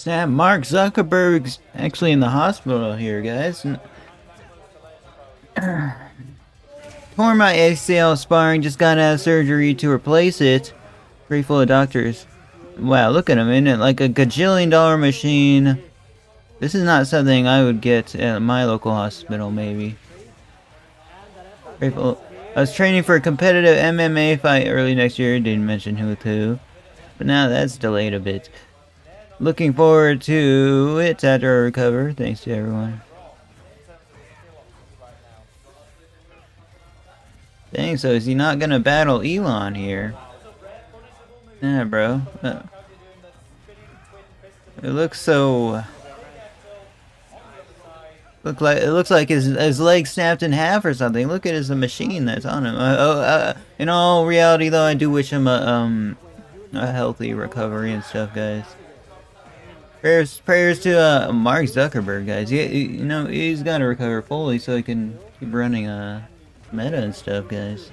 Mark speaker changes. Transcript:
Speaker 1: Snap, Mark Zuckerberg's actually in the hospital here, guys. Tore my ACL sparring, just got out of surgery to replace it. Grateful of doctors. Wow, look at him in it like a gajillion dollar machine. This is not something I would get at my local hospital, maybe. Grateful. I was training for a competitive MMA fight early next year, didn't mention who with who. But now that's delayed a bit. Looking forward to it after I recover. Thanks to everyone. Dang, so is he not gonna battle Elon here? Yeah, bro. Uh, it looks so. Look like it looks like his his leg snapped in half or something. Look at his machine that's on him. Uh, oh, uh, in all reality, though, I do wish him a um a healthy recovery and stuff, guys. Prayers, prayers to uh, Mark Zuckerberg, guys. He, you know, he's got to recover fully so he can keep running uh, Meta and stuff, guys.